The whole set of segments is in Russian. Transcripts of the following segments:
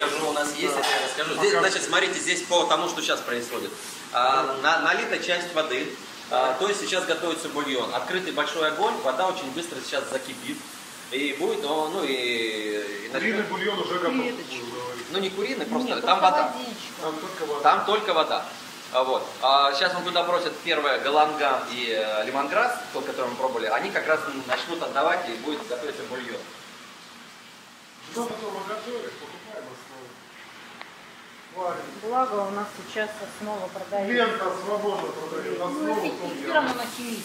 Скажу, у нас есть, это я расскажу. Здесь, значит, смотрите, здесь по тому, что сейчас происходит. А, на- налита часть воды, а, то есть сейчас готовится бульон. Открытый большой огонь, вода очень быстро сейчас закипит. И будет, ну, ну и... и Куриный бульон уже готов. Ну не куриный, просто Нет, там вода. водичка. Там только вода. Там только вода. А, Вот. А сейчас мы туда бросят первое галанган и э, лимонграсс, тот, который мы пробовали. Они как раз начнут отдавать и будет готовиться бульон. Что потом мы готовим, покупаем основу. Варим. Благо у нас сейчас основа продается. Лента свободно продает. Ну, Основу.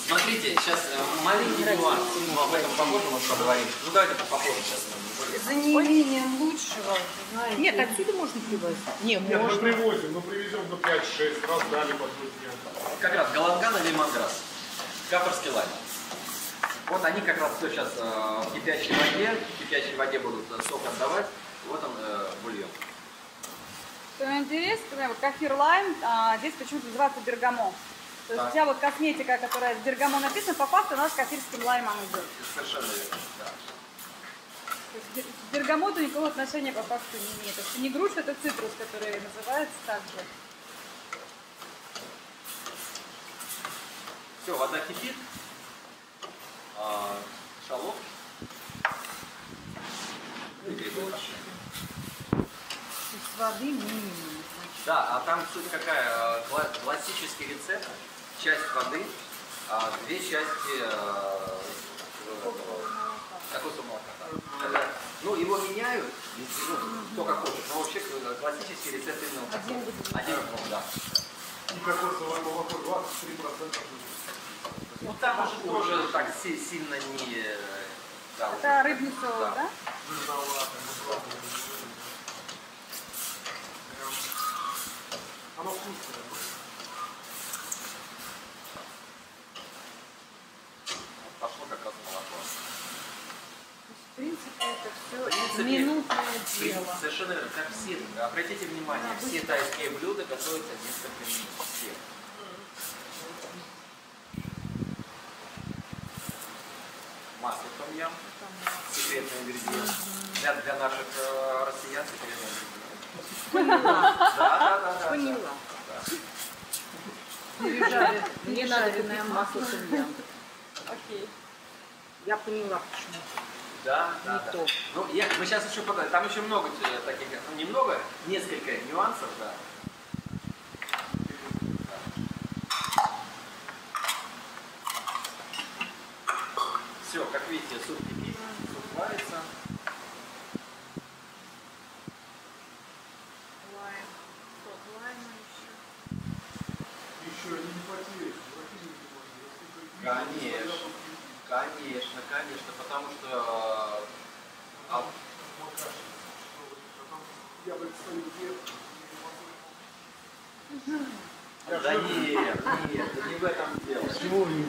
Смотрите, сейчас э, маленький нюанс. Ну, об этом попозже мы поговорим. Ну давайте попозже сейчас. За неимением лучшего, знаете. Нет, отсюда можно привозить. Не, Нет, мы можно. привозим, мы привезем до 5-6, раз дали по дня. Как раз галанган и лимонграсс. Каперский лайм. Вот они как раз все сейчас э, в кипящей воде, в кипящей воде будут э, сок отдавать. Вот он э, бульон. Что интересно, вот лайм, а, здесь почему-то называется бергамо. То есть Так. вся вот косметика, которая с бергамо написана, по факту у нас кафирским лаймом идет. Совершенно верно. Да. К бергамоту никакого отношения по факту не имеет. Это не груша, это цитрус, который называется также. Все, вода кипит. А, шалот. Ну и грибы есть воды минимум. Да, а там суть какая? э, кла- Классический рецепт. Часть воды, а две части э, молока. да. Это, ну, его меняют, ну, кто как хочет, но вообще э, классический рецепт именно вот такой. Один. Один, да. И кокосовое молоко 23% Ну, там уже тоже так си- сильно не... да, Это рыбный соус, Да. Оно вкусное. Пошло как раз молоко. В принципе, это все принципе, минутное дело. Совершенно верно. Как все, обратите внимание, все тайские блюда готовятся несколько минут. Все. Масло том ям, секретный ингредиент. Для, для наших э, россиян секретный ингредиент. Да, да, да, да. Поняла. Мне купить масло. туньям. Окей. Я поняла, почему. Да, да, Не да. то. Ну, я, мы сейчас еще. Там еще много э, таких, ну, немного, несколько нюансов, да. Все, как видите, суп кипит, суп варится. Лайм. Сок лайма еще. Еще они не потеют. враги не потеют. Конечно. Конечно, конечно, потому что а, да нет, нет, не в этом дело.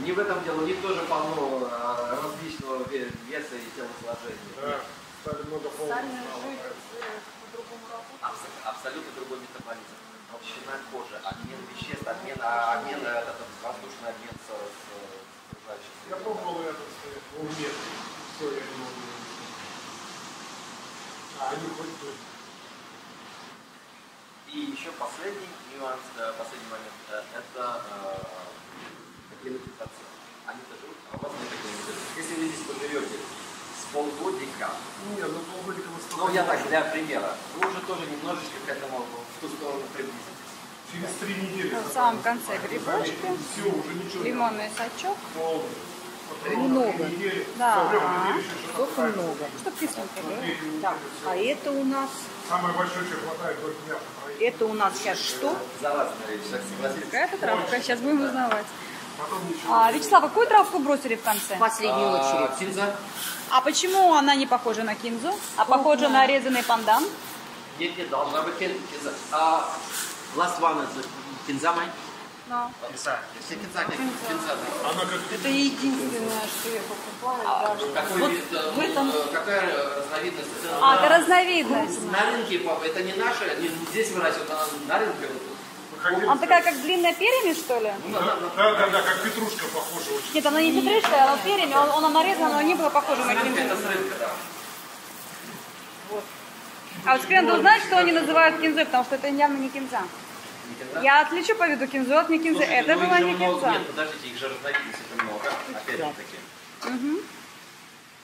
Не в этом дело, у них тоже полно а, различного ве- веса и телосложения. Да, стали много э, по-другому абсолютно другой метаболизм. Толщина кожи, обмен веществ, обмен, обмен э, этот, воздушный обмен с, с, с окружающей Я средой. пробовал этот стоит в уме. Все, я не могу. А, они хоть бы. И еще последний нюанс, последний момент, это э, климатизация. Они тоже, а у вас нет климатизации. Если вы здесь поживете с полгодика, Не, ну полгодика мы ну я так для примера, вы уже тоже немножечко к этому в ту сторону приблизитесь. Через три недели. В самом конце грибочки, Все, уже ничего лимонный сачок. полный. Много. Да. Сколько много. Что кисленькое, да? А это у нас, Самое большое, что хватает, только мясо. это у нас сейчас что? Какая-то травка, сейчас будем узнавать. А, Вячеслав, какую травку бросили в конце? В последнюю А, очередь. Кинза? А почему она не похожа на кинзу, а похожа на резанный пандан? Нет, нет, должна быть кин- кинза. А, last one is кинза, май? Но. Кинза. Все кинза, как кинза. да. Она как Это единственное, что я покупала. даже. Какой Вот вид, э, в этом- э, какая разновидность? Это А, на- это разновидность. На рынке, папа, это не наша, не здесь выращивают, а на рынке. вот. Она такая, как длинная перьями, что ли? Ну, да, да, Да, да, да, как петрушка похожа очень. Нет, она не петрышка, она перьями, он, она нарезана, но не было похоже на кинзу. это с рынка, да. А вот теперь надо узнать, что они называют кинзой, потому что это явно не кинза. Я отличу по виду кинзу от не кинзы. Слушайте, Это ну была не много- кинза. Нет, подождите, их же разновидностей много. Опять же таки.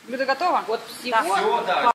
Блюдо готово? Вот всего Все, да.